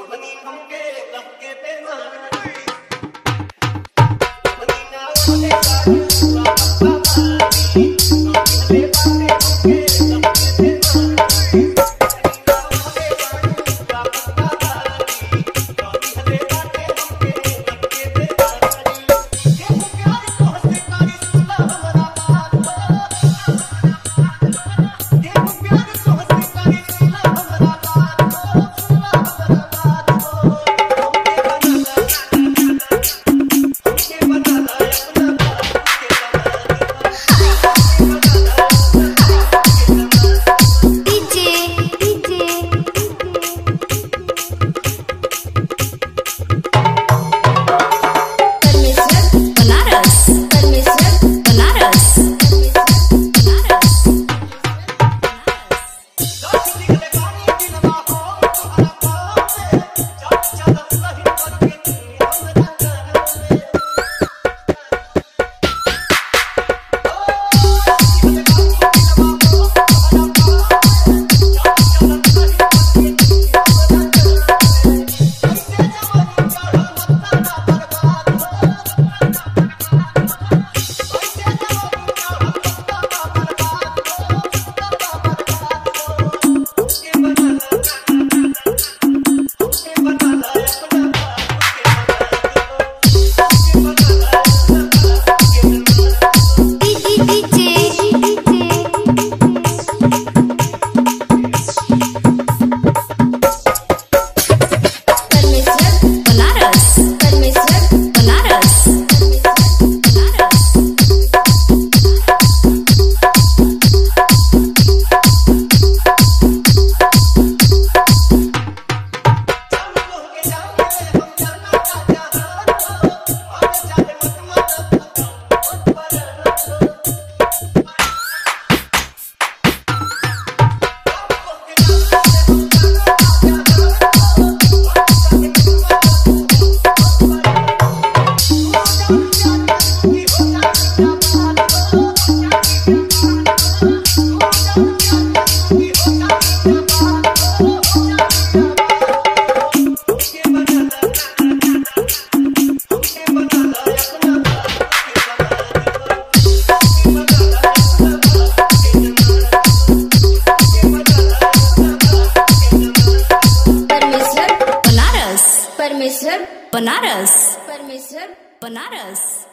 ओढ़नी परमेश्वर बनारस। परमेश्वर बनारस। बनारस